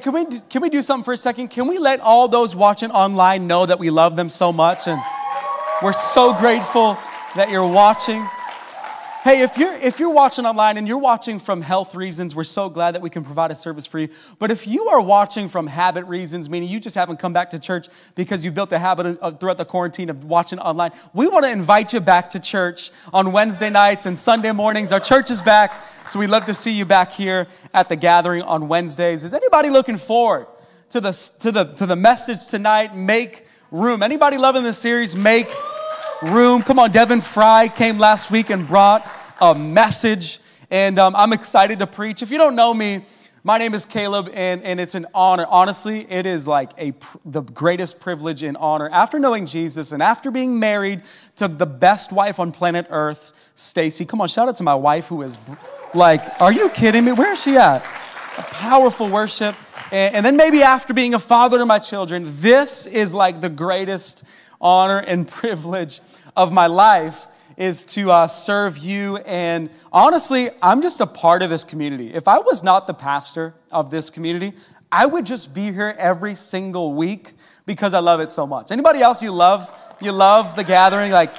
Can we, can we do something for a second? Can we let all those watching online know that we love them so much and we're so grateful that you're watching? Hey, if you're if you're watching online and you're watching from health reasons, we're so glad that we can provide a service for you. But if you are watching from habit reasons, meaning you just haven't come back to church because you built a habit of, throughout the quarantine of watching online, we want to invite you back to church on Wednesday nights and Sunday mornings. Our church is back, so we'd love to see you back here at the gathering on Wednesdays. Is anybody looking forward to the to the to the message tonight? Make room. Anybody loving this series? Make room. Come on, Devin Fry came last week and brought a message, and um, I'm excited to preach. If you don't know me, my name is Caleb, and, and it's an honor. Honestly, it is like a, the greatest privilege and honor. After knowing Jesus and after being married to the best wife on planet Earth, Stacy. Come on, shout out to my wife who is like, are you kidding me? Where is she at? A powerful worship. And, and then maybe after being a father to my children, this is like the greatest honor and privilege of my life is to uh, serve you. And honestly, I'm just a part of this community. If I was not the pastor of this community, I would just be here every single week because I love it so much. Anybody else you love? You love the gathering? Like,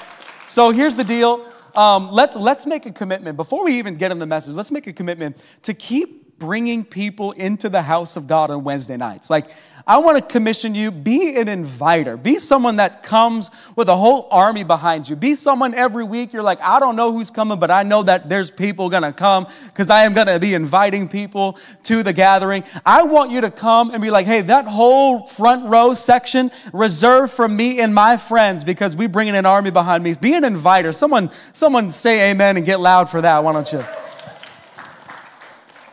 so here's the deal. Um, let's let's make a commitment before we even get in the message. Let's make a commitment to keep bringing people into the house of God on Wednesday nights. Like, I want to commission you be an inviter. Be someone that comes with a whole army behind you. Be someone every week you're like, I don't know who's coming, but I know that there's people going to come because I am going to be inviting people to the gathering. I want you to come and be like, hey, that whole front row section reserved for me and my friends because we bring in an army behind me. Be an inviter. Someone, someone say amen and get loud for that. Why don't you?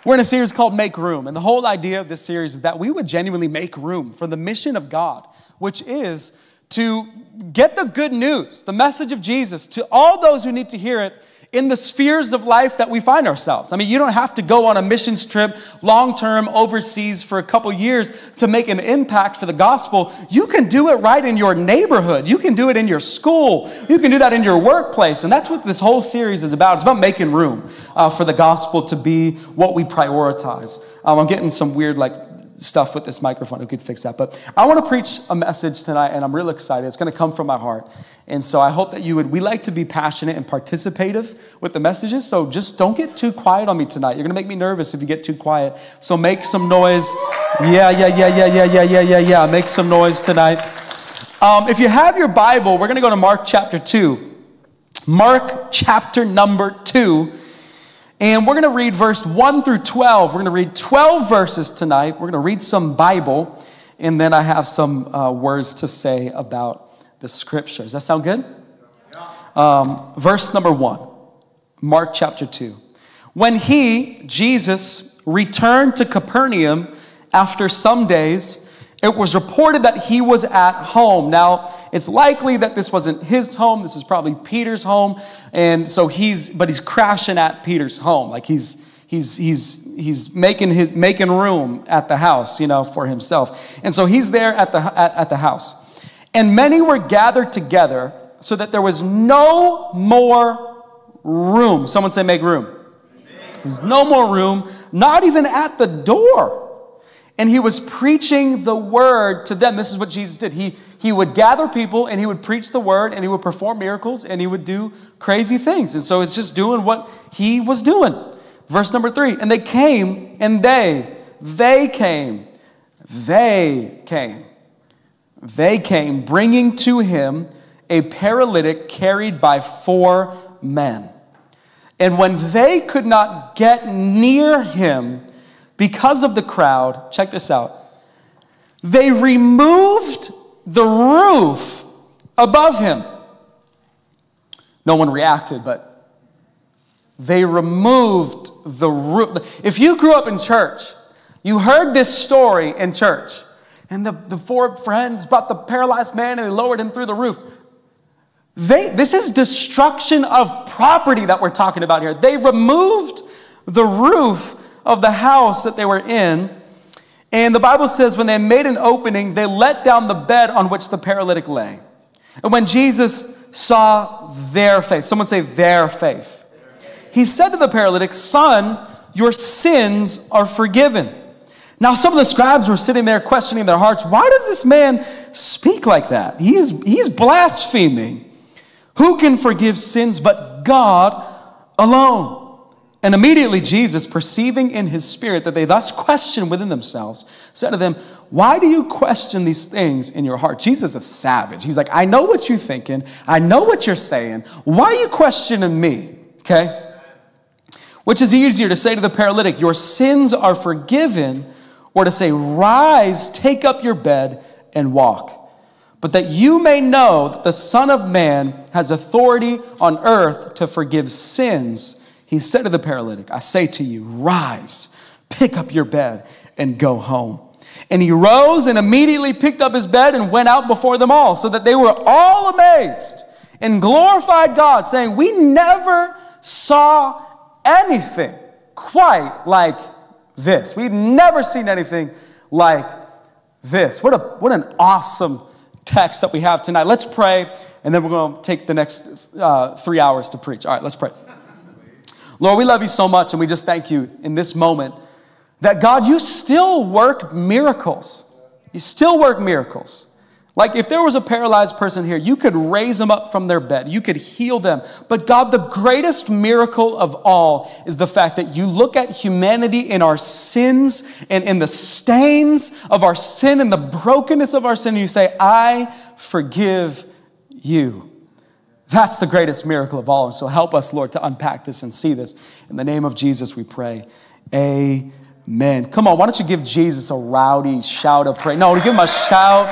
We're in a series called Make Room. And the whole idea of this series is that we would genuinely make room for the mission of God, which is to get the good news, the message of Jesus, to all those who need to hear it in the spheres of life that we find ourselves. I mean, you don't have to go on a missions trip long term overseas for a couple years to make an impact for the gospel. You can do it right in your neighborhood. You can do it in your school. You can do that in your workplace. And that's what this whole series is about. It's about making room uh, for the gospel to be what we prioritize. Um, I'm getting some weird, like, stuff with this microphone who could fix that. But I want to preach a message tonight, and I'm real excited. It's going to come from my heart. And so I hope that you would, we like to be passionate and participative with the messages. So just don't get too quiet on me tonight. You're going to make me nervous if you get too quiet. So make some noise. Yeah, yeah, yeah, yeah, yeah, yeah, yeah, yeah, yeah. Make some noise tonight. Um, if you have your Bible, we're going to go to Mark chapter 2. Mark chapter number 2. And we're going to read verse 1 through 12. We're going to read 12 verses tonight. We're going to read some Bible, and then I have some uh, words to say about the scriptures. Does that sound good? Um, verse number 1, Mark chapter 2. When he, Jesus, returned to Capernaum after some days, it was reported that he was at home. Now, it's likely that this wasn't his home. This is probably Peter's home. And so he's, but he's crashing at Peter's home. Like he's, he's, he's, he's making, his, making room at the house, you know, for himself. And so he's there at the, at, at the house. And many were gathered together so that there was no more room. Someone say, make room. There's no more room, not even at the door. And he was preaching the word to them. This is what Jesus did. He, he would gather people and he would preach the word and he would perform miracles and he would do crazy things. And so it's just doing what he was doing. Verse number three. And they came and they, they came, they came, they came, bringing to him a paralytic carried by four men. And when they could not get near him, because of the crowd, check this out, they removed the roof above him. No one reacted, but they removed the roof. If you grew up in church, you heard this story in church, and the, the four friends brought the paralyzed man and they lowered him through the roof. They, this is destruction of property that we're talking about here. They removed the roof of the house that they were in. And the Bible says when they made an opening, they let down the bed on which the paralytic lay. And when Jesus saw their faith, someone say their faith, he said to the paralytic, Son, your sins are forgiven. Now, some of the scribes were sitting there questioning their hearts. Why does this man speak like that? He is, he's blaspheming. Who can forgive sins but God alone? And immediately Jesus, perceiving in his spirit that they thus questioned within themselves, said to them, Why do you question these things in your heart? Jesus is savage. He's like, I know what you're thinking, I know what you're saying. Why are you questioning me? Okay? Which is easier to say to the paralytic, Your sins are forgiven, or to say, Rise, take up your bed, and walk. But that you may know that the Son of Man has authority on earth to forgive sins he said to the paralytic, I say to you, rise, pick up your bed, and go home. And he rose and immediately picked up his bed and went out before them all, so that they were all amazed and glorified God, saying, We never saw anything quite like this. We've never seen anything like this. What, a, what an awesome text that we have tonight. Let's pray, and then we're going to take the next uh, three hours to preach. All right, let's pray. Lord, we love you so much, and we just thank you in this moment that God, you still work miracles. You still work miracles. Like if there was a paralyzed person here, you could raise them up from their bed, you could heal them. But God, the greatest miracle of all is the fact that you look at humanity in our sins and in the stains of our sin and the brokenness of our sin, and you say, I forgive you. That's the greatest miracle of all. And so help us, Lord, to unpack this and see this. In the name of Jesus, we pray. Amen. Come on, why don't you give Jesus a rowdy shout of praise? No, give him a shout.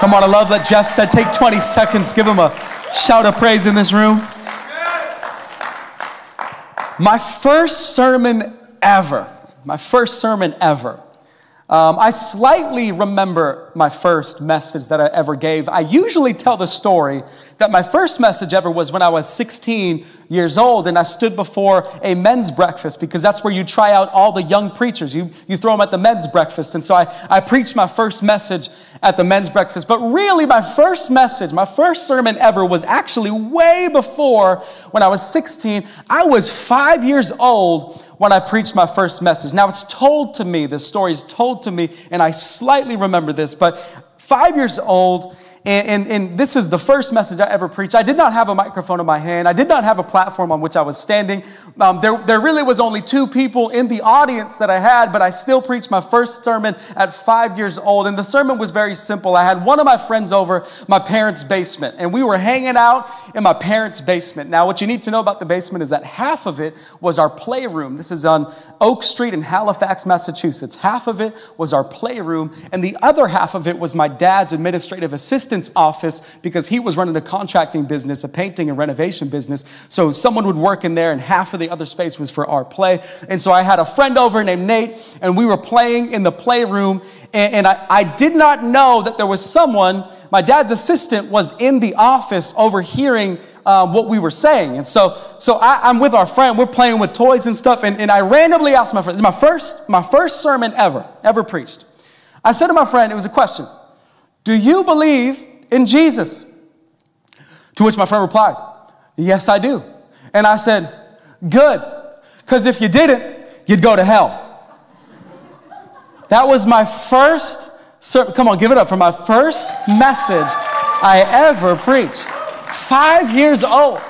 Come on, I love that Jeff said take 20 seconds, give him a shout of praise in this room. My first sermon ever, my first sermon ever um, I slightly remember my first message that I ever gave. I usually tell the story that my first message ever was when I was 16 years old and I stood before a men's breakfast because that's where you try out all the young preachers. You, you throw them at the men's breakfast. And so I, I preached my first message at the men's breakfast. But really, my first message, my first sermon ever was actually way before when I was 16. I was five years old when I preached my first message. Now, it's told to me, this story is told to me, and I slightly remember this, but five years old, and, and, and, this is the first message I ever preached. I did not have a microphone in my hand. I did not have a platform on which I was standing. Um, there, there really was only two people in the audience that I had, but I still preached my first sermon at five years old. And the sermon was very simple. I had one of my friends over my parents' basement, and we were hanging out in my parents' basement. Now, what you need to know about the basement is that half of it was our playroom. This is on Oak Street in Halifax, Massachusetts. Half of it was our playroom, and the other half of it was my dad's administrative assistant assistant's office because he was running a contracting business, a painting and renovation business. So someone would work in there, and half of the other space was for our play. And so I had a friend over named Nate, and we were playing in the playroom. And, and I, I did not know that there was someone, my dad's assistant was in the office overhearing um, what we were saying. And so, so I, am with our friend, we're playing with toys and stuff, and, and I randomly asked my friend, my first, my first sermon ever, ever preached. I said to my friend, it was a question. Do you believe in Jesus? To which my friend replied, Yes, I do. And I said, Good, because if you didn't, you'd go to hell. That was my first, come on, give it up for my first message I ever preached. Five years old.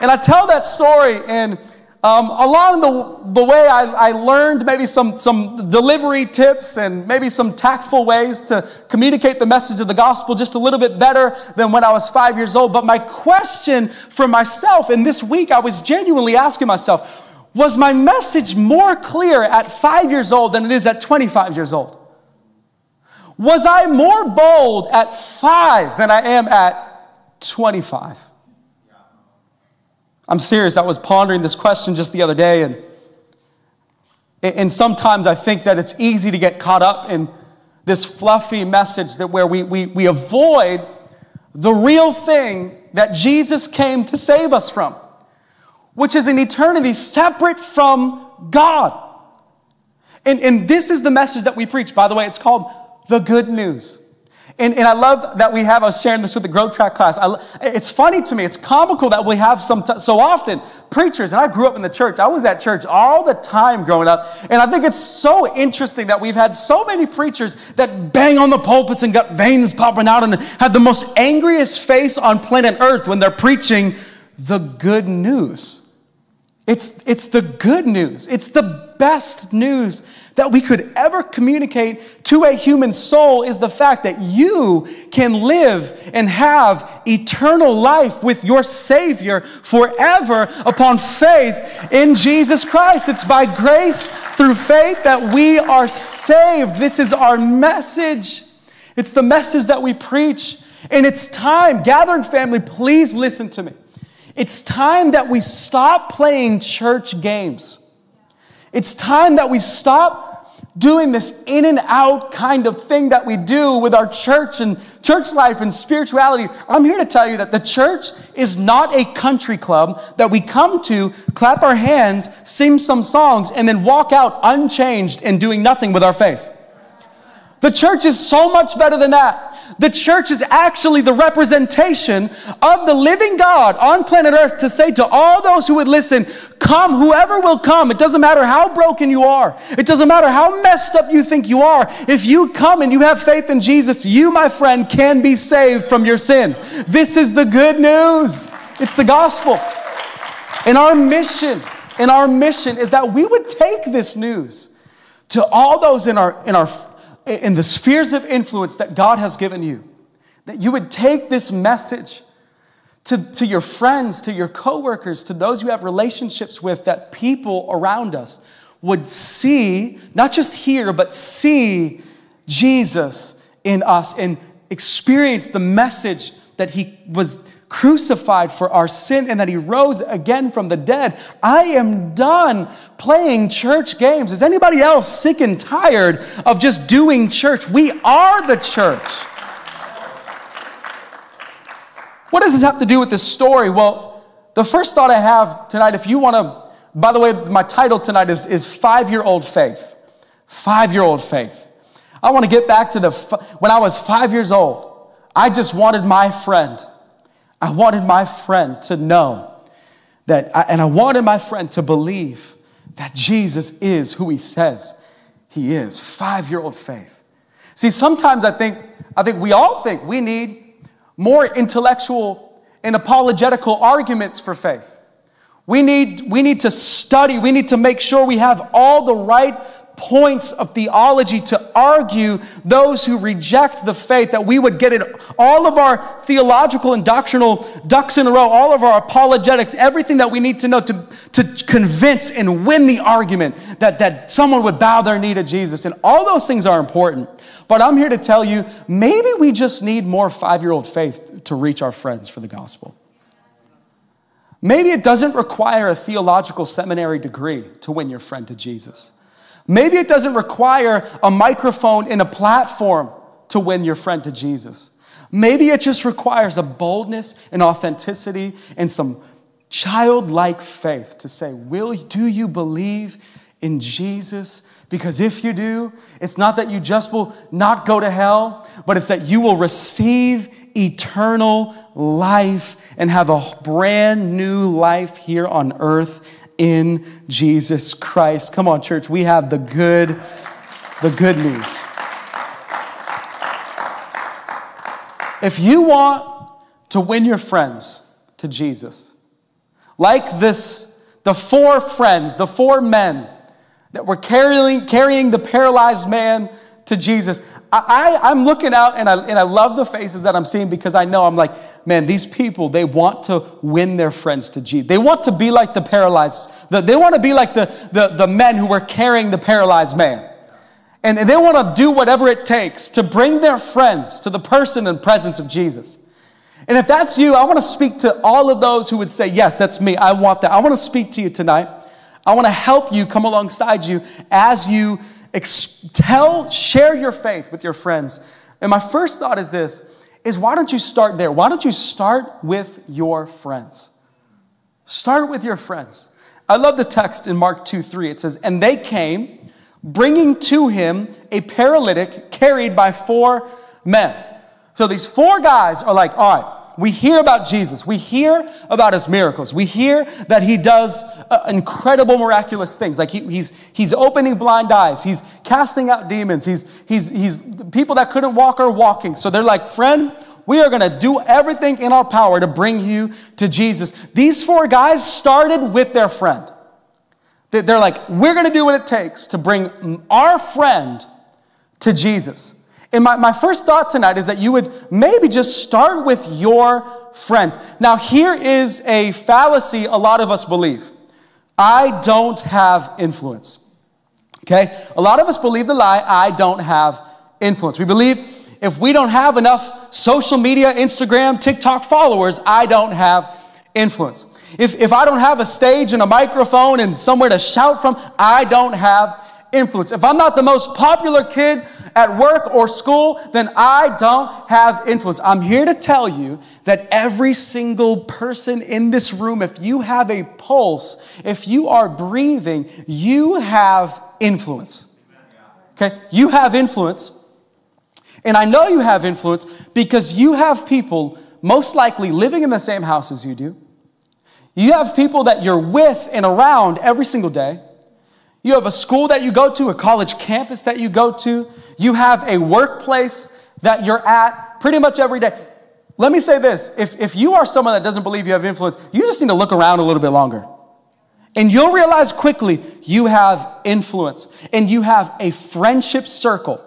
And I tell that story, and um, along the, the way, I, I learned maybe some, some delivery tips and maybe some tactful ways to communicate the message of the gospel just a little bit better than when I was five years old. But my question for myself, and this week I was genuinely asking myself, was my message more clear at five years old than it is at 25 years old? Was I more bold at five than I am at 25? I'm serious. I was pondering this question just the other day, and, and sometimes I think that it's easy to get caught up in this fluffy message that where we, we, we avoid the real thing that Jesus came to save us from, which is an eternity separate from God. And, and this is the message that we preach. By the way, it's called the good news. And, and I love that we have, I was sharing this with the growth track class. I, it's funny to me, it's comical that we have some, t- so often preachers, and I grew up in the church, I was at church all the time growing up. And I think it's so interesting that we've had so many preachers that bang on the pulpits and got veins popping out and have the most angriest face on planet Earth when they're preaching the good news. It's, it's the good news, it's the best news that we could ever communicate to a human soul is the fact that you can live and have eternal life with your Savior forever upon faith in Jesus Christ. It's by grace through faith that we are saved. This is our message. It's the message that we preach. And it's time, gathering family, please listen to me. It's time that we stop playing church games. It's time that we stop doing this in and out kind of thing that we do with our church and church life and spirituality. I'm here to tell you that the church is not a country club that we come to, clap our hands, sing some songs, and then walk out unchanged and doing nothing with our faith. The church is so much better than that. The church is actually the representation of the living God on planet Earth to say to all those who would listen, Come, whoever will come. It doesn't matter how broken you are, it doesn't matter how messed up you think you are. If you come and you have faith in Jesus, you, my friend, can be saved from your sin. This is the good news, it's the gospel. And our mission, and our mission is that we would take this news to all those in our, in our in the spheres of influence that God has given you, that you would take this message to, to your friends, to your coworkers, to those you have relationships with, that people around us would see, not just hear, but see Jesus in us and experience the message that He was crucified for our sin and that he rose again from the dead. I am done playing church games. Is anybody else sick and tired of just doing church? We are the church. What does this have to do with this story? Well, the first thought I have tonight, if you want to, by the way, my title tonight is, is Five Year Old Faith. Five Year Old Faith. I want to get back to the, when I was five years old, I just wanted my friend I wanted my friend to know that, and I wanted my friend to believe that Jesus is who he says he is. Five year old faith. See, sometimes I think, I think we all think we need more intellectual and apologetical arguments for faith. We need, we need to study, we need to make sure we have all the right points of theology to argue those who reject the faith, that we would get it, all of our theological and doctrinal ducks in a row, all of our apologetics, everything that we need to know to, to convince and win the argument that, that someone would bow their knee to Jesus. And all those things are important. But I'm here to tell you maybe we just need more five year old faith to reach our friends for the gospel. Maybe it doesn't require a theological seminary degree to win your friend to Jesus. Maybe it doesn't require a microphone and a platform to win your friend to Jesus. Maybe it just requires a boldness and authenticity and some childlike faith to say, Will do you believe in Jesus? Because if you do, it's not that you just will not go to hell, but it's that you will receive eternal life and have a brand new life here on earth in Jesus Christ. Come on, church, we have the good, the good news. If you want to win your friends to Jesus, like this, the four friends, the four men that were carrying, carrying the paralyzed man to Jesus. I, I, am looking out and I, and I love the faces that I'm seeing because I know I'm like, man, these people, they want to win their friends to Jesus. They want to be like the paralyzed, the, they want to be like the, the, the men who were carrying the paralyzed man. And they want to do whatever it takes to bring their friends to the person and presence of Jesus. And if that's you, I want to speak to all of those who would say, Yes, that's me. I want that. I want to speak to you tonight. I want to help you come alongside you as you Ex- tell, share your faith with your friends. And my first thought is this is why don't you start there? Why don't you start with your friends? Start with your friends. I love the text in Mark 2 3. It says, And they came, bringing to him a paralytic carried by four men. So these four guys are like, all right, we hear about Jesus. We hear about his miracles. We hear that he does uh, incredible, miraculous things. Like he, he's, he's opening blind eyes. He's casting out demons. He's, he's, he's people that couldn't walk are walking. So they're like, friend, we are going to do everything in our power to bring you to Jesus. These four guys started with their friend. They're like, we're going to do what it takes to bring our friend to Jesus. And my, my first thought tonight is that you would maybe just start with your friends. Now, here is a fallacy a lot of us believe I don't have influence. Okay? A lot of us believe the lie, I don't have influence. We believe if we don't have enough social media, Instagram, TikTok followers, I don't have influence. If, if I don't have a stage and a microphone and somewhere to shout from, I don't have influence. If I'm not the most popular kid at work or school, then I don't have influence. I'm here to tell you that every single person in this room, if you have a pulse, if you are breathing, you have influence. Okay? You have influence. And I know you have influence because you have people most likely living in the same house as you do. You have people that you're with and around every single day. You have a school that you go to, a college campus that you go to. You have a workplace that you're at pretty much every day. Let me say this if, if you are someone that doesn't believe you have influence, you just need to look around a little bit longer. And you'll realize quickly you have influence and you have a friendship circle.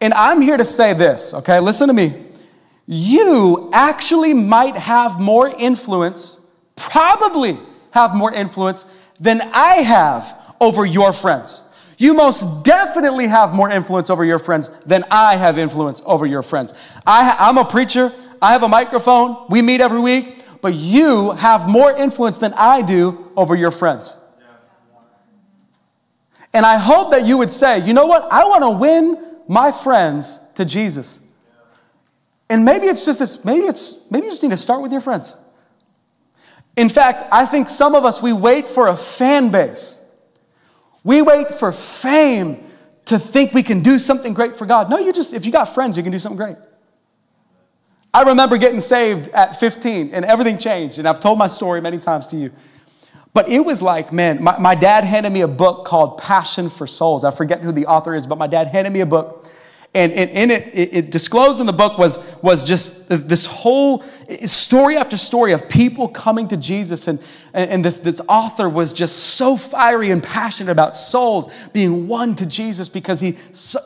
And I'm here to say this, okay? Listen to me. You actually might have more influence, probably have more influence than I have over your friends. You most definitely have more influence over your friends than I have influence over your friends. I, I'm a preacher, I have a microphone, we meet every week, but you have more influence than I do over your friends. And I hope that you would say, you know what? I want to win my friends to Jesus. And maybe it's just this, maybe it's, maybe you just need to start with your friends. In fact, I think some of us, we wait for a fan base we wait for fame to think we can do something great for God. No, you just, if you got friends, you can do something great. I remember getting saved at 15 and everything changed. And I've told my story many times to you. But it was like, man, my, my dad handed me a book called Passion for Souls. I forget who the author is, but my dad handed me a book and, in it, it, it, disclosed in the book was, was just this whole story after story of people coming to Jesus. And, and this, this author was just so fiery and passionate about souls being won to Jesus because he,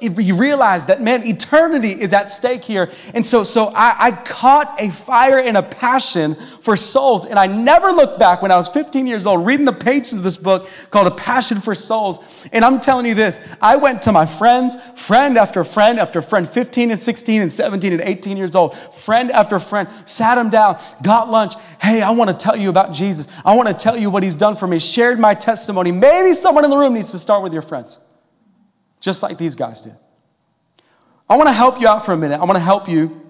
he realized that, man, eternity is at stake here. And so, so I, I caught a fire and a passion for souls. And I never looked back when I was 15 years old reading the pages of this book called A Passion for Souls. And I'm telling you this I went to my friends, friend after friend, after friend, 15 and 16 and 17 and 18 years old, friend after friend, sat him down, got lunch. Hey, I want to tell you about Jesus. I want to tell you what he's done for me, shared my testimony. Maybe someone in the room needs to start with your friends, just like these guys did. I want to help you out for a minute. I want to help you.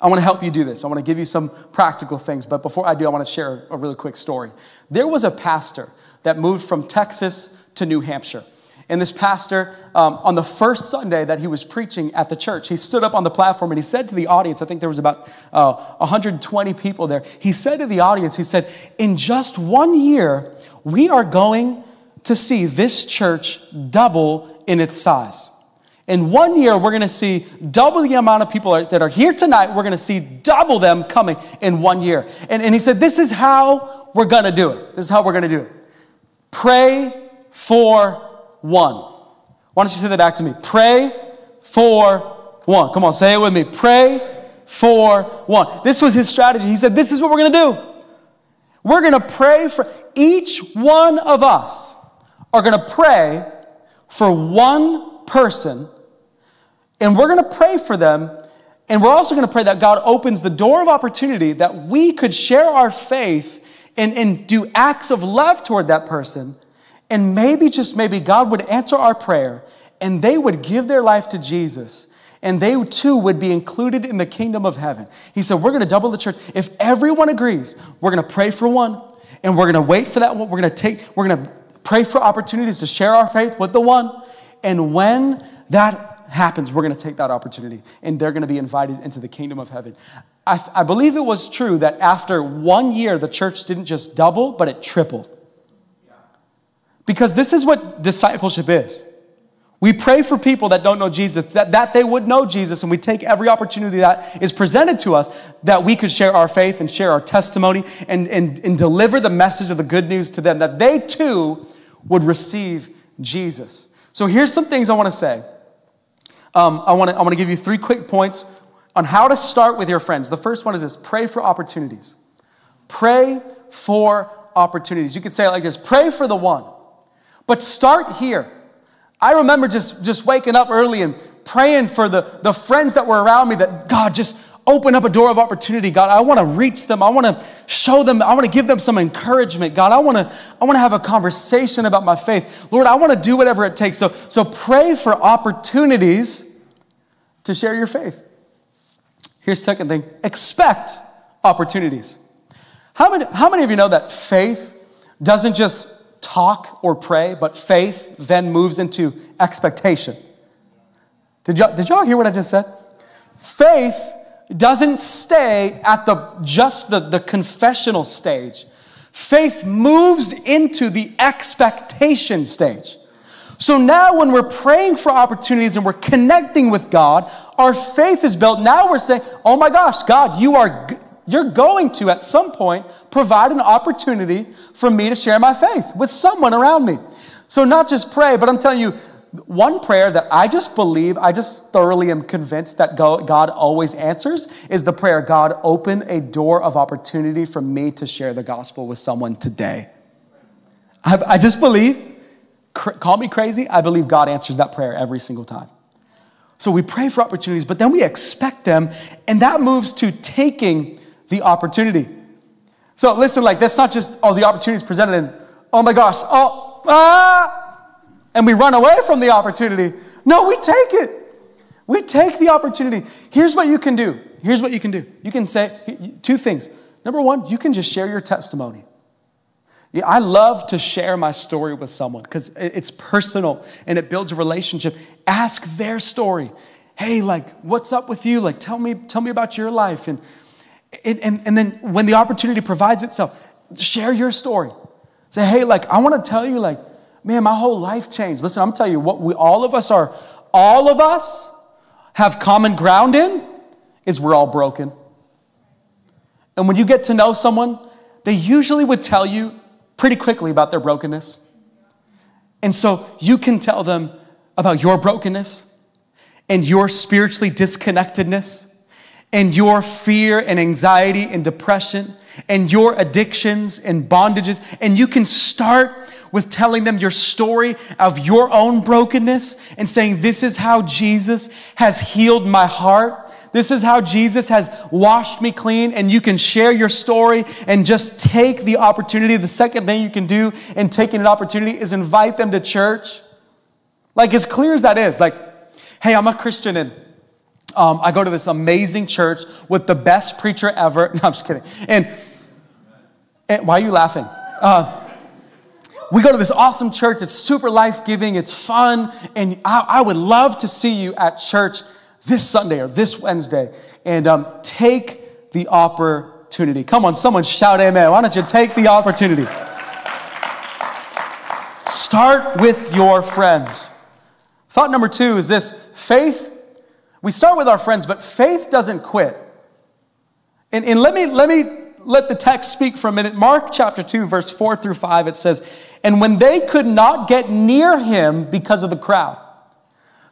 I want to help you do this. I want to give you some practical things. But before I do, I want to share a really quick story. There was a pastor that moved from Texas to New Hampshire. And this pastor, um, on the first Sunday that he was preaching at the church, he stood up on the platform and he said to the audience, I think there was about uh, 120 people there. He said to the audience, he said, In just one year, we are going to see this church double in its size. In one year, we're going to see double the amount of people that are here tonight. We're going to see double them coming in one year. And, and he said, This is how we're going to do it. This is how we're going to do it. Pray for one. Why don't you say that back to me? Pray for one. Come on, say it with me. Pray for one. This was his strategy. He said, This is what we're going to do. We're going to pray for each one of us, are going to pray for one person, and we're going to pray for them. And we're also going to pray that God opens the door of opportunity that we could share our faith and, and do acts of love toward that person and maybe, just maybe, God would answer our prayer and they would give their life to Jesus and they too would be included in the kingdom of heaven. He said, We're going to double the church. If everyone agrees, we're going to pray for one and we're going to wait for that one. We're going to take, we're going to pray for opportunities to share our faith with the one. And when that happens, we're going to take that opportunity and they're going to be invited into the kingdom of heaven. I, I believe it was true that after one year, the church didn't just double, but it tripled. Because this is what discipleship is. We pray for people that don't know Jesus, that, that they would know Jesus, and we take every opportunity that is presented to us that we could share our faith and share our testimony and, and, and deliver the message of the good news to them, that they too would receive Jesus. So here's some things I want to say. Um, I, want to, I want to give you three quick points on how to start with your friends. The first one is this pray for opportunities. Pray for opportunities. You could say it like this pray for the one, but start here. I remember just, just waking up early and praying for the, the friends that were around me that God just open up a door of opportunity. God, I want to reach them. I want to show them. I want to give them some encouragement. God, I want to, I want to have a conversation about my faith. Lord, I want to do whatever it takes. So, so pray for opportunities to share your faith. Here's second thing expect opportunities. How many, how many of you know that faith doesn't just talk or pray, but faith then moves into expectation. Did y'all, did y'all hear what I just said? Faith doesn't stay at the just the, the confessional stage. Faith moves into the expectation stage. So now, when we're praying for opportunities and we're connecting with God, our faith is built. Now we're saying, Oh my gosh, God, you are you're going to, at some point, provide an opportunity for me to share my faith with someone around me. So, not just pray, but I'm telling you, one prayer that I just believe, I just thoroughly am convinced that God always answers is the prayer God, open a door of opportunity for me to share the gospel with someone today. I, I just believe, call me crazy, I believe God answers that prayer every single time. So we pray for opportunities, but then we expect them, and that moves to taking the opportunity. So listen, like that's not just all oh, the opportunities presented and oh my gosh, oh ah, and we run away from the opportunity. No, we take it. We take the opportunity. Here's what you can do. Here's what you can do. You can say two things. Number one, you can just share your testimony. Yeah, I love to share my story with someone because it's personal and it builds a relationship. Ask their story. Hey, like, what's up with you? Like, tell me, tell me about your life. And and, and, and then when the opportunity provides itself, share your story. Say, hey, like, I want to tell you, like, man, my whole life changed. Listen, I'm telling you what we all of us are, all of us have common ground in is we're all broken. And when you get to know someone, they usually would tell you pretty quickly about their brokenness. And so you can tell them about your brokenness and your spiritually disconnectedness and your fear and anxiety and depression and your addictions and bondages. And you can start with telling them your story of your own brokenness and saying, This is how Jesus has healed my heart. This is how Jesus has washed me clean. And you can share your story and just take the opportunity. The second thing you can do in taking an opportunity is invite them to church. Like, as clear as that is, like, hey, I'm a Christian and um, I go to this amazing church with the best preacher ever. No, I'm just kidding. And, and why are you laughing? Uh, we go to this awesome church. It's super life giving. It's fun. And I, I, would love to see you at church this Sunday or this Wednesday and um, take the opportunity. Come on, someone shout amen. Why don't you take the opportunity? Start with your friends. Thought number two is this faith we start with our friends, but faith doesn't quit. And, and let me let me let the text speak for a minute. Mark chapter 2, verse 4 through 5, it says, And when they could not get near him because of the crowd,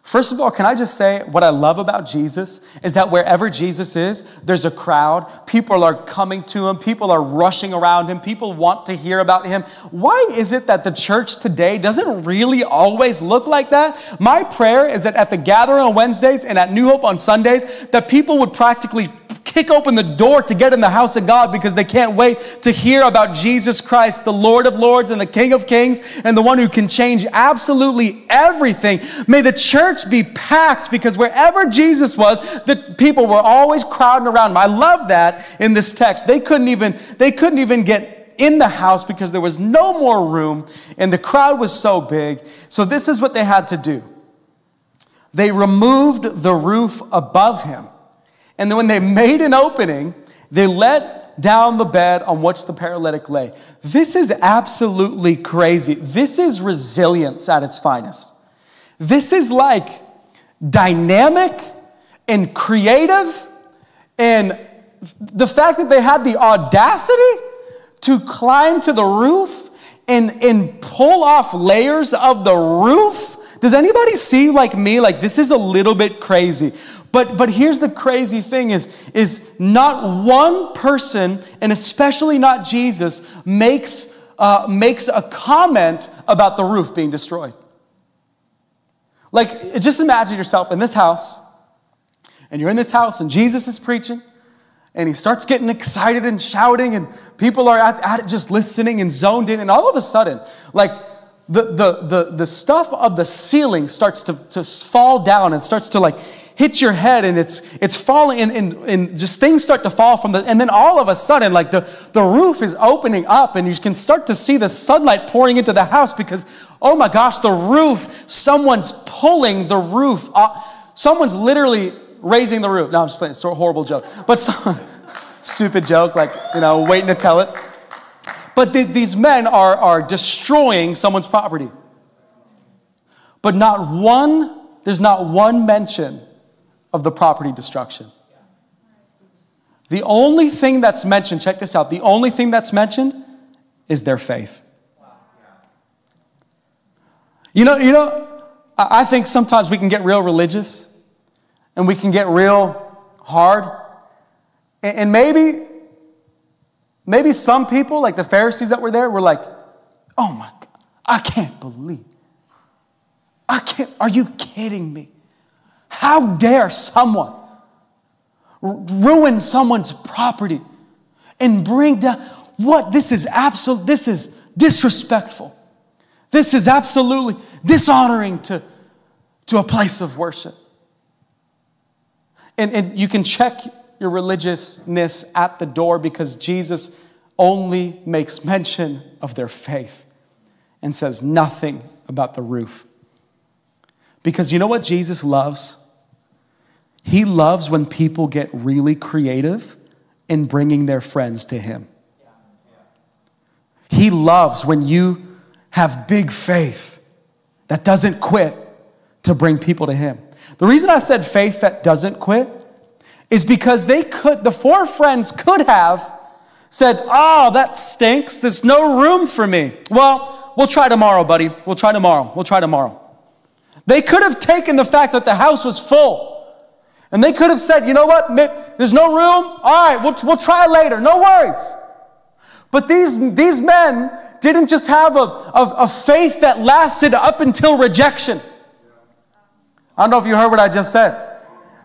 First of all, can I just say what I love about Jesus is that wherever Jesus is, there's a crowd. People are coming to him, people are rushing around him, people want to hear about him. Why is it that the church today doesn't really always look like that? My prayer is that at the gathering on Wednesdays and at New Hope on Sundays, that people would practically kick open the door to get in the house of God because they can't wait to hear about Jesus Christ, the Lord of Lords and the King of Kings, and the one who can change absolutely everything. May the church be packed because wherever Jesus was, the people were always crowding around him. I love that in this text. They couldn't even, they couldn't even get in the house because there was no more room and the crowd was so big. So this is what they had to do. they removed the roof above him. And then when they made an opening, they let down the bed on which the paralytic lay. This is absolutely crazy. This is resilience at its finest. This is like dynamic and creative, and the fact that they had the audacity to climb to the roof and, and pull off layers of the roof. Does anybody see like me? Like this is a little bit crazy. But but here's the crazy thing is, is not one person, and especially not Jesus, makes, uh, makes a comment about the roof being destroyed. Like, just imagine yourself in this house, and you're in this house, and Jesus is preaching, and he starts getting excited and shouting, and people are at, at, it just listening and zoned in, and all of a sudden, like the, the, the, the stuff of the ceiling starts to, to fall down and starts to like hit your head and it's it's falling and, and, and just things start to fall from the and then all of a sudden like the, the roof is opening up and you can start to see the sunlight pouring into the house because oh my gosh the roof someone's pulling the roof off. someone's literally raising the roof. No, I'm just playing. It's a horrible joke. But some, stupid joke, like, you know, waiting to tell it. But th- these men are, are destroying someone's property. But not one, there's not one mention of the property destruction. The only thing that's mentioned, check this out, the only thing that's mentioned is their faith. You know, you know, I think sometimes we can get real religious and we can get real hard. And maybe, maybe some people, like the Pharisees that were there, were like, oh my God, I can't believe. I can't, are you kidding me? How dare someone ruin someone's property and bring down what? This is absolute, this is disrespectful. This is absolutely dishonoring to, to a place of worship. And, and you can check your religiousness at the door because Jesus only makes mention of their faith and says nothing about the roof. Because you know what Jesus loves? He loves when people get really creative in bringing their friends to Him. He loves when you have big faith that doesn't quit to bring people to Him. The reason I said faith that doesn't quit is because they could, the four friends could have said, Oh, that stinks. There's no room for me. Well, we'll try tomorrow, buddy. We'll try tomorrow. We'll try tomorrow. They could have taken the fact that the house was full and they could have said, You know what? There's no room. All right, we'll, we'll try later. No worries. But these, these men didn't just have a, a, a faith that lasted up until rejection. I don't know if you heard what I just said.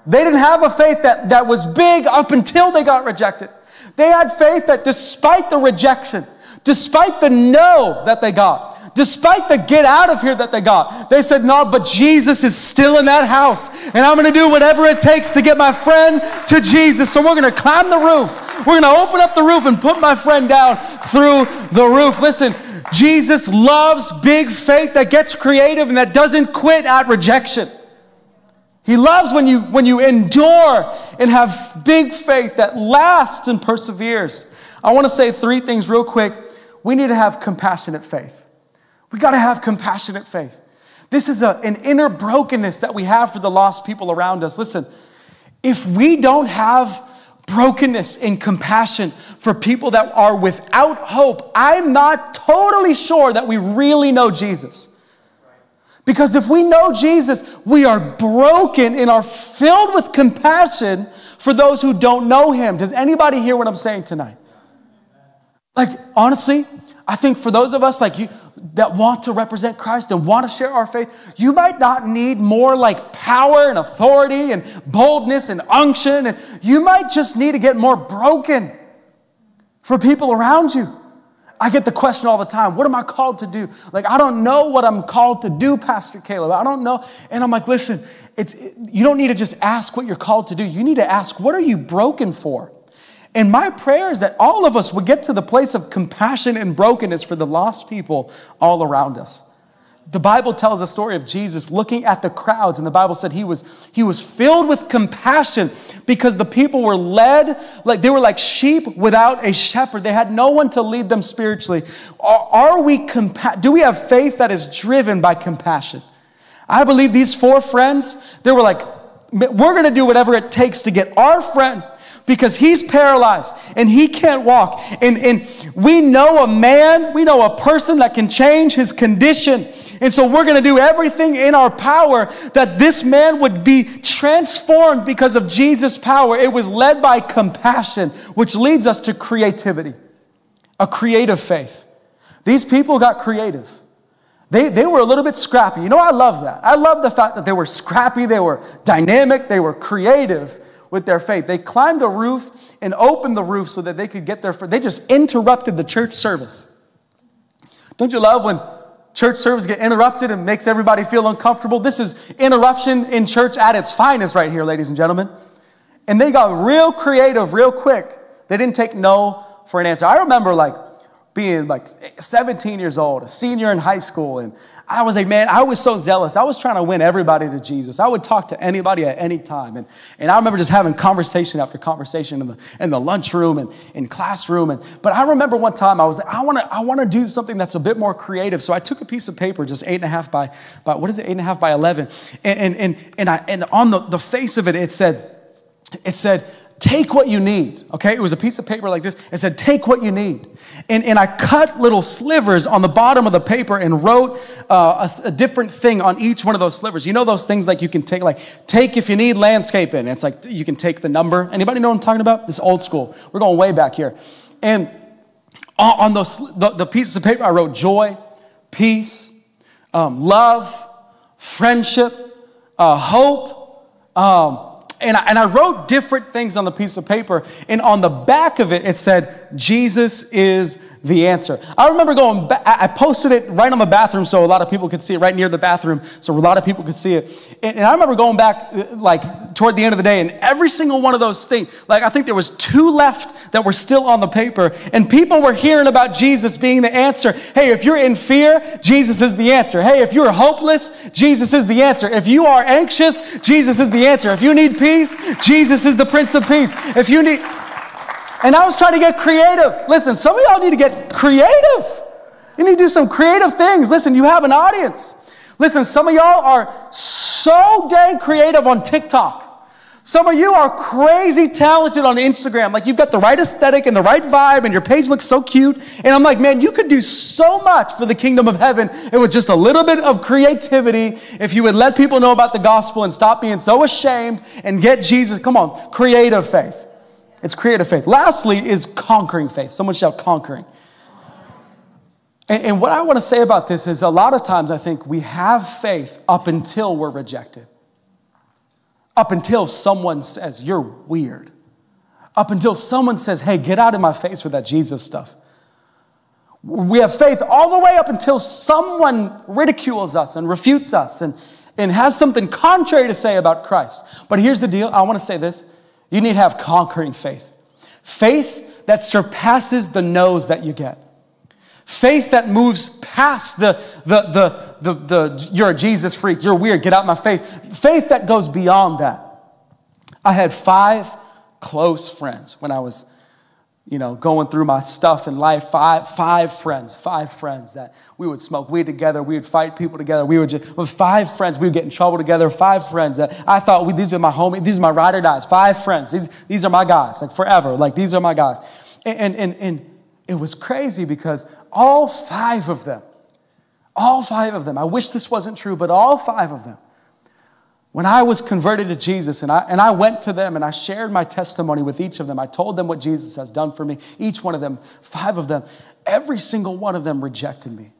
They didn't have a faith that, that was big up until they got rejected. They had faith that despite the rejection, despite the no that they got, despite the get out of here that they got, they said, No, but Jesus is still in that house, and I'm gonna do whatever it takes to get my friend to Jesus. So we're gonna climb the roof, we're gonna open up the roof and put my friend down through the roof. Listen, Jesus loves big faith that gets creative and that doesn't quit at rejection. He loves when you, when you endure and have big faith that lasts and perseveres. I want to say three things real quick. We need to have compassionate faith. We got to have compassionate faith. This is a, an inner brokenness that we have for the lost people around us. Listen, if we don't have brokenness and compassion for people that are without hope, I'm not totally sure that we really know Jesus. Because if we know Jesus, we are broken and are filled with compassion for those who don't know him. Does anybody hear what I'm saying tonight? Like, honestly, I think for those of us like you that want to represent Christ and want to share our faith, you might not need more like power and authority and boldness and unction. And you might just need to get more broken for people around you. I get the question all the time what am I called to do? Like, I don't know what I'm called to do, Pastor Caleb. I don't know. And I'm like, listen, it's, it, you don't need to just ask what you're called to do. You need to ask, what are you broken for? And my prayer is that all of us would get to the place of compassion and brokenness for the lost people all around us. the Bible tells a story of Jesus looking at the crowds, and the Bible said he was, he was filled with compassion because the people were led, like they were like sheep without a shepherd. They had no one to lead them spiritually. Are, are we compa- do we have faith that is driven by compassion? I believe these four friends, they were like, we're gonna do whatever it takes to get our friend because he's paralyzed and he can't walk. And, and we know a man, we know a person that can change his condition. And so we're going to do everything in our power that this man would be transformed because of Jesus' power. It was led by compassion, which leads us to creativity, a creative faith. These people got creative. They, they were a little bit scrappy. You know, I love that. I love the fact that they were scrappy, they were dynamic, they were creative with their faith. They climbed a roof and opened the roof so that they could get their. They just interrupted the church service. Don't you love when church service get interrupted and makes everybody feel uncomfortable? This is interruption in church at its finest, right here, ladies and gentlemen. And they got real creative real quick. They didn't take no for an answer. I remember like being like 17 years old, a senior in high school, and I was like, man, I was so zealous. I was trying to win everybody to Jesus. I would talk to anybody at any time. And, and I remember just having conversation after conversation in the, in the lunchroom and in classroom. And, but I remember one time I was like, I want to I wanna do something that's a bit more creative. So I took a piece of paper, just eight and a half by, by what is it, eight and a half by 11. And, and, and, and, I, and on the, the face of it, it said, it said, take what you need. Okay, it was a piece of paper like this. It said, take what you need. And, and I cut little slivers on the bottom of the paper and wrote uh, a, a, different thing on each one of those slivers. You know those things like you can take, like, take if you need landscaping. It's like you can take the number. Anybody know what I'm talking about? This old school. We're going way back here. And on those, the, the pieces of paper, I wrote joy, peace, um, love, friendship, uh, hope, um, and I, and I wrote different things on the piece of paper. And on the back of it, it said, Jesus is the answer. I remember going back, I posted it right on the bathroom so a lot of people could see it, right near the bathroom so a lot of people could see it. And, and I remember going back uh, like toward the end of the day and every single one of those things, like I think there was two left that were still on the paper and people were hearing about Jesus being the answer. Hey, if you're in fear, Jesus is the answer. Hey, if you're hopeless, Jesus is the answer. If you are anxious, Jesus is the answer. If you need peace, Jesus is the Prince of Peace. If you need, and I was trying to get creative. Listen, some of y'all need to get creative. You need to do some creative things. Listen, you have an audience. Listen, some of y'all are so dang creative on TikTok. Some of you are crazy talented on Instagram. Like you've got the right aesthetic and the right vibe, and your page looks so cute. And I'm like, man, you could do so much for the kingdom of heaven. It with just a little bit of creativity. If you would let people know about the gospel and stop being so ashamed and get Jesus. Come on, creative faith. It's creative faith. Lastly, is conquering faith. Someone shout conquering. And, and, what I want to say about this is a lot of times I think we have faith up until we're rejected, up until someone says, You're weird, up until someone says, Hey, get out of my face with that Jesus stuff. We have faith all the way up until someone ridicules us and refutes us and, and has something contrary to say about Christ. But here's the deal I want to say this you need to have conquering faith. Faith that surpasses the no's that you get. Faith that moves past the, the, the, the, the, you're a Jesus freak, you're weird, get out my face. Faith that goes beyond that. I had five close friends when I was you know, going through my stuff in life, five, five friends, five friends that we would smoke weed together, we would fight people together, we would just, with five friends, we would get in trouble together, five friends that I thought, well, these are my homies, these are my ride or dies, five friends, these, these are my guys, like forever, like these are my guys. And, and, and it was crazy because all five of them, all five of them, I wish this wasn't true, but all five of them when I was converted to Jesus and I, and I went to them and I shared my testimony with each of them, I told them what Jesus has done for me, each one of them, five of them, every single one of them rejected me.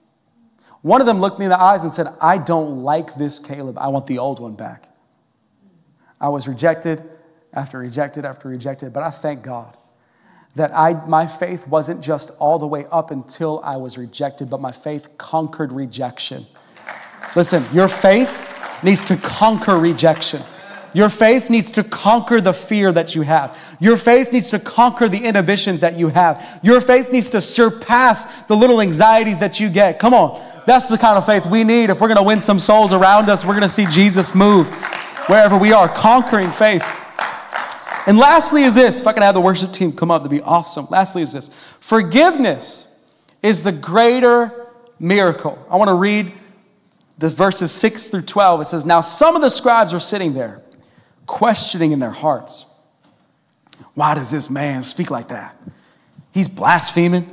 One of them looked me in the eyes and said, I don't like this Caleb. I want the old one back. I was rejected after rejected after rejected, but I thank God that I, my faith wasn't just all the way up until I was rejected, but my faith conquered rejection. Listen, your faith needs to conquer rejection. Your faith needs to conquer the fear that you have. Your faith needs to conquer the inhibitions that you have. Your faith needs to surpass the little anxieties that you get. Come on. That's the kind of faith we need. If we're going to win some souls around us, we're going to see Jesus move wherever we are, conquering faith. And lastly, is this if I can have the worship team come up, that'd be awesome. Lastly, is this forgiveness is the greater miracle. I want to read the verses 6 through 12. It says, Now some of the scribes were sitting there, questioning in their hearts, Why does this man speak like that? He's blaspheming.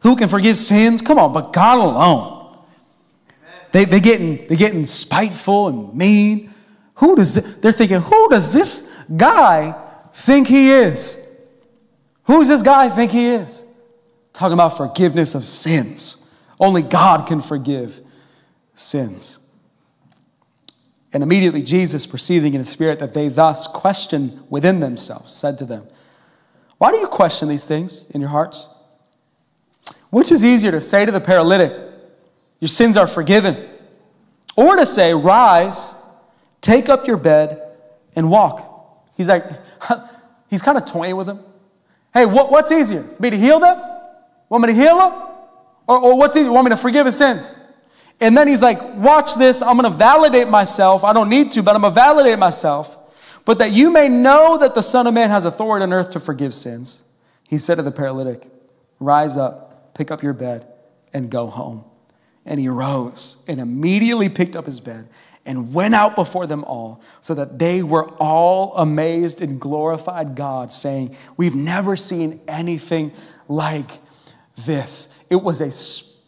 Who can forgive sins? Come on, but God alone. They, they getting, they getting spiteful and mean. Who does this, they're thinking, who does this guy think he is? Who's this guy think he is? Talking about forgiveness of sins. Only God can forgive sins. And immediately Jesus, perceiving in his spirit that they thus questioned within themselves, said to them, Why do you question these things in your hearts? Which is easier to say to the paralytic, Your sins are forgiven, or to say, Rise, take up your bed, and walk? He's like, he's kind of toying with them. Hey, what, what's easier? Me to heal them? Want me to heal them? Or, or what's easier? Want me to forgive his sins? And then he's like, Watch this. I'm going to validate myself. I don't need to, but I'm going to validate myself. But that you may know that the Son of Man has authority on earth to forgive sins. He said to the paralytic, Rise up, pick up your bed, and go home. And he rose and immediately picked up his bed and went out before them all, so that they were all amazed and glorified God, saying, We've never seen anything like this. It was a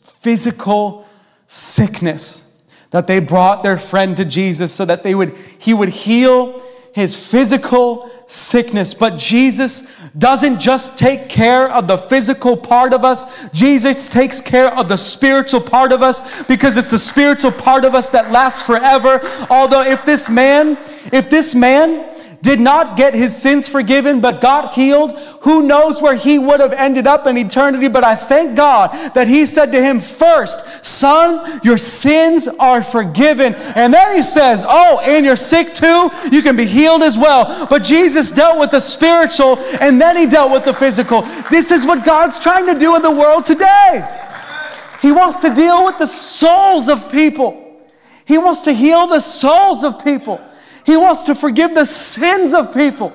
physical sickness that they brought their friend to Jesus so that they would, he would heal his physical sickness. But Jesus doesn't just take care of the physical part of us, Jesus takes care of the spiritual part of us because it's the spiritual part of us that lasts forever. Although, if this man, if this man, did not get his sins forgiven, but got healed, who knows where he would have ended up in eternity? But I thank God that he said to him first, Son, your sins are forgiven. And then he says, Oh, and you're sick too? You can be healed as well. But Jesus dealt with the spiritual and then he dealt with the physical. This is what God's trying to do in the world today. He wants to deal with the souls of people. He wants to heal the souls of people. He wants to forgive the sins of people.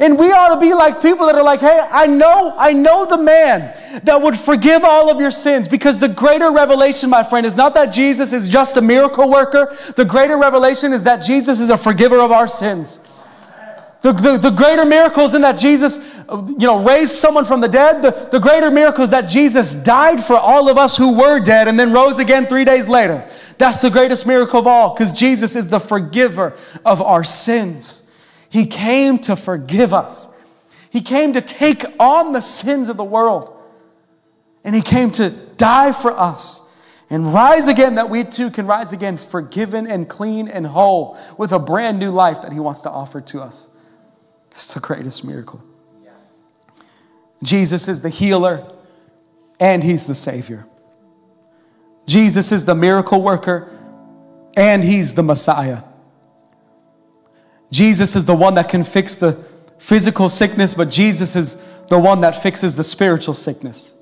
And we ought to be like people that are like, hey, I know, I know the man that would forgive all of your sins. Because the greater revelation, my friend, is not that Jesus is just a miracle worker. The greater revelation is that Jesus is a forgiver of our sins. The, the, the, greater miracle is in that Jesus, you know, raised someone from the dead. The, the greater miracle is that Jesus died for all of us who were dead and then rose again three days later. That's the greatest miracle of all because Jesus is the forgiver of our sins. He came to forgive us. He came to take on the sins of the world. And He came to die for us and rise again that we too can rise again forgiven and clean and whole with a brand new life that He wants to offer to us. It's the greatest miracle. Jesus is the healer and he's the savior. Jesus is the miracle worker and he's the Messiah. Jesus is the one that can fix the physical sickness, but Jesus is the one that fixes the spiritual sickness.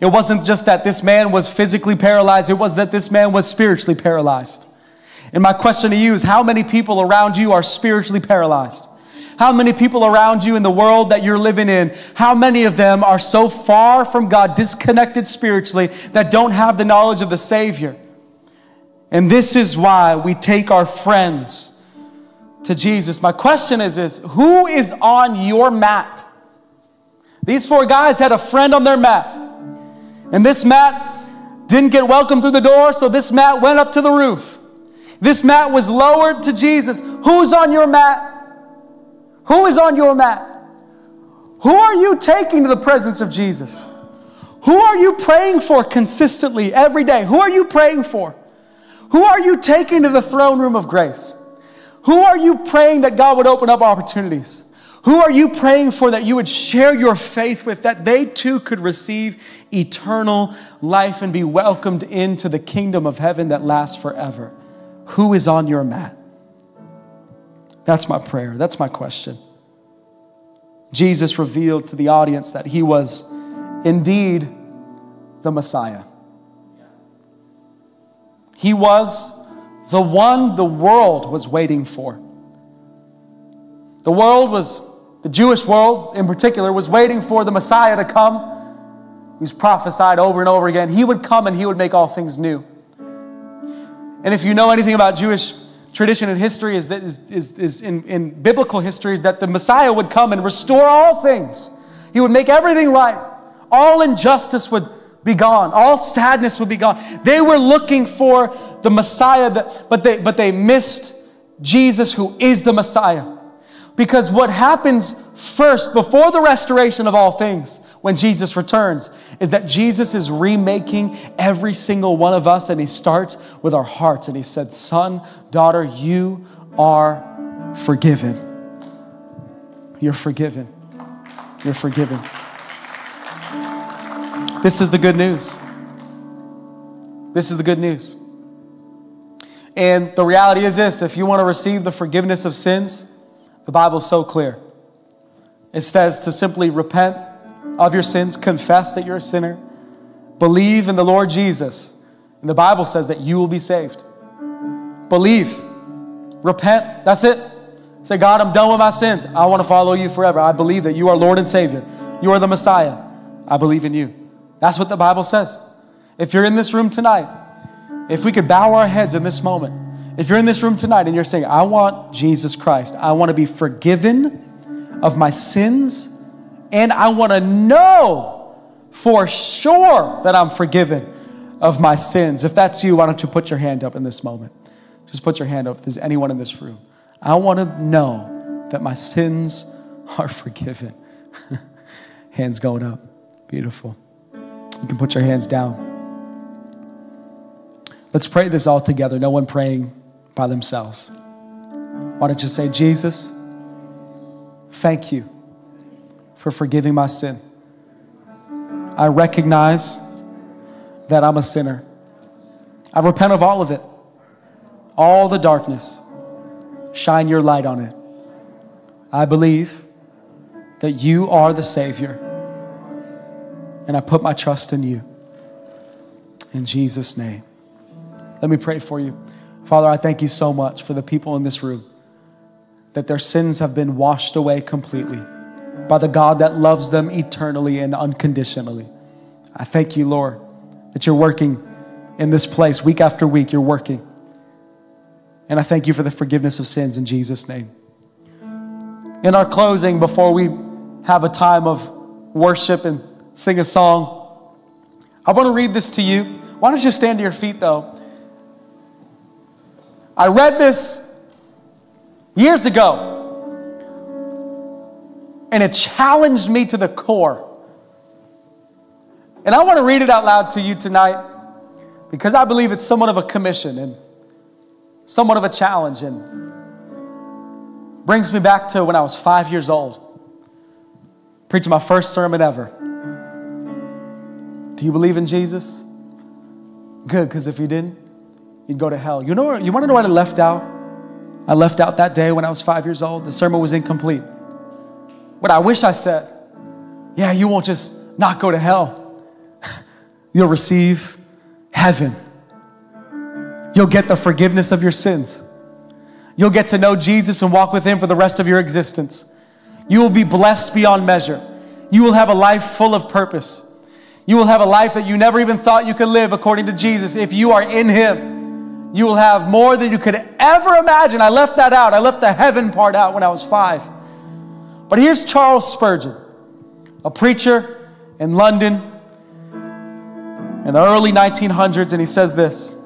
It wasn't just that this man was physically paralyzed, it was that this man was spiritually paralyzed. And my question to you is how many people around you are spiritually paralyzed? How many people around you in the world that you're living in, how many of them are so far from God, disconnected spiritually, that don't have the knowledge of the Savior? And this is why we take our friends to Jesus. My question is this who is on your mat? These four guys had a friend on their mat. And this mat didn't get welcome through the door, so this mat went up to the roof. This mat was lowered to Jesus. Who's on your mat? Who is on your mat? Who are you taking to the presence of Jesus? Who are you praying for consistently every day? Who are you praying for? Who are you taking to the throne room of grace? Who are you praying that God would open up opportunities? Who are you praying for that you would share your faith with, that they too could receive eternal life and be welcomed into the kingdom of heaven that lasts forever? Who is on your mat? That's my prayer. That's my question. Jesus revealed to the audience that he was indeed the Messiah. He was the one the world was waiting for. The world was, the Jewish world in particular, was waiting for the Messiah to come. He was prophesied over and over again. He would come and he would make all things new. And if you know anything about Jewish tradition and history, is that is, is, is in, in biblical history, is that the Messiah would come and restore all things. He would make everything right. All injustice would be gone. All sadness would be gone. They were looking for the Messiah, that, but, they, but they missed Jesus, who is the Messiah. Because what happens first, before the restoration of all things, when Jesus returns is that Jesus is remaking every single one of us, and He starts with our hearts. And He said, Son, daughter, you are forgiven. You're forgiven. You're forgiven. This is the good news. This is the good news. And the reality is this if you want to receive the forgiveness of sins, the Bible is so clear. It says to simply repent of your sins, confess that you're a sinner, believe in the Lord Jesus. And the Bible says that you will be saved. Believe, repent, that's it. Say, God, I'm done with my sins. I want to follow you forever. I believe that you are Lord and Savior. You are the Messiah. I believe in you. That's what the Bible says. If you're in this room tonight, if we could bow our heads in this moment, if you're in this room tonight and you're saying, I want Jesus Christ, I want to be forgiven of my sins and I want to know for sure that I'm forgiven of my sins. If that's you, why don't you put your hand up in this moment? Just put your hand up if there's anyone in this room. I want to know that my sins are forgiven. hands going up. Beautiful. You can put your hands down. Let's pray this all together. No one praying by themselves. Why don't you say, Jesus, thank you for forgiving my sin. I recognize that I'm a sinner. I repent of all of it, all the darkness. Shine your light on it. I believe that you are the Savior, and I put my trust in you. In Jesus' name. Let me pray for you. Father, I thank you so much for the people in this room that their sins have been washed away completely by the God that loves them eternally and unconditionally. I thank you, Lord, that you're working in this place week after week. You're working. And I thank you for the forgiveness of sins in Jesus' name. In our closing, before we have a time of worship and sing a song, I want to read this to you. Why don't you stand to your feet, though? I read this years ago and it challenged me to the core. And I want to read it out loud to you tonight because I believe it's somewhat of a commission and somewhat of a challenge and brings me back to when I was five years old, preaching my first sermon ever. Do you believe in Jesus? Good, because if you didn't, you'd go to hell. You know, you want to know what I left out? I left out that day when I was five years old. The sermon was incomplete. What I wish I said, yeah, you won't just not go to hell. You'll receive heaven. You'll get the forgiveness of your sins. You'll get to know Jesus and walk with Him for the rest of your existence. You will be blessed beyond measure. You will have a life full of purpose. You will have a life that you never even thought you could live according to Jesus. If you are in Him, you will have more than you could ever imagine. I left that out. I left the heaven part out when I was five. But here's Charles Spurgeon, a preacher in London in the early 1900s, and he says this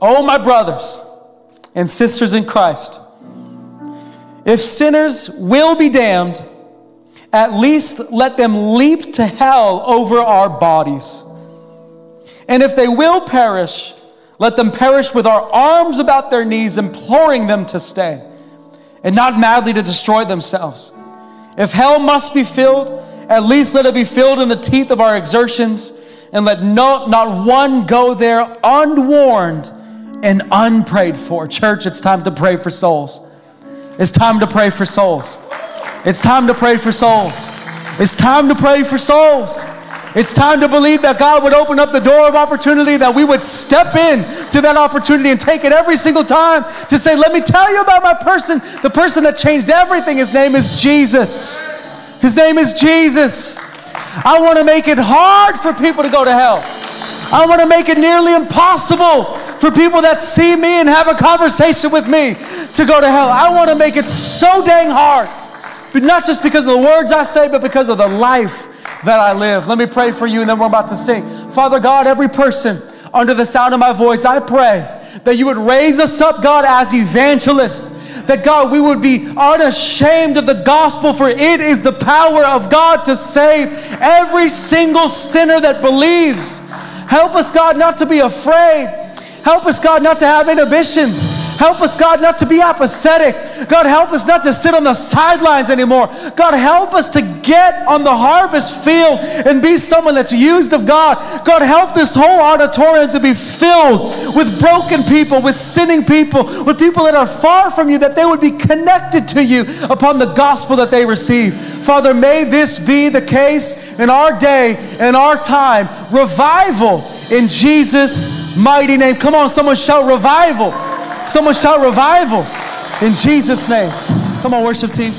Oh, my brothers and sisters in Christ, if sinners will be damned, at least let them leap to hell over our bodies. And if they will perish, let them perish with our arms about their knees, imploring them to stay and not madly to destroy themselves. If hell must be filled, at least let it be filled in the teeth of our exertions, and let no, not one go there unwarned and unprayed for. Church, it's time to pray for souls. It's time to pray for souls. It's time to pray for souls. It's time to pray for souls. It's time to believe that God would open up the door of opportunity, that we would step in to that opportunity and take it every single time to say, Let me tell you about my person, the person that changed everything. His name is Jesus. His name is Jesus. I want to make it hard for people to go to hell. I want to make it nearly impossible for people that see me and have a conversation with me to go to hell. I want to make it so dang hard. But not just because of the words I say, but because of the life that I live. Let me pray for you, and then we're about to sing. Father God, every person under the sound of my voice, I pray that you would raise us up, God, as evangelists. That God, we would be unashamed of the gospel, for it is the power of God to save every single sinner that believes. Help us, God, not to be afraid. Help us, God, not to have inhibitions. Help us, God, not to be apathetic. God, help us not to sit on the sidelines anymore. God, help us to get on the harvest field and be someone that's used of God. God, help this whole auditorium to be filled with broken people, with sinning people, with people that are far from you, that they would be connected to you upon the gospel that they receive. Father, may this be the case in our day and our time. Revival in Jesus' mighty name. Come on, someone shout revival. Someone shout revival in Jesus' name. Come on, worship team.